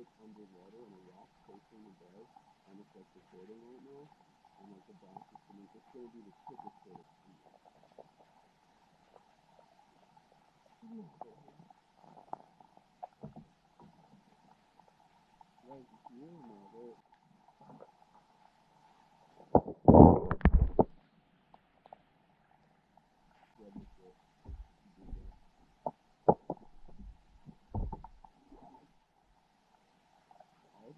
recorded underwater in a rock facing the bear, and it's like recording right now, and like the bounce is coming. It's going to be the quickest way to see it. Right here, now, there. Yeah,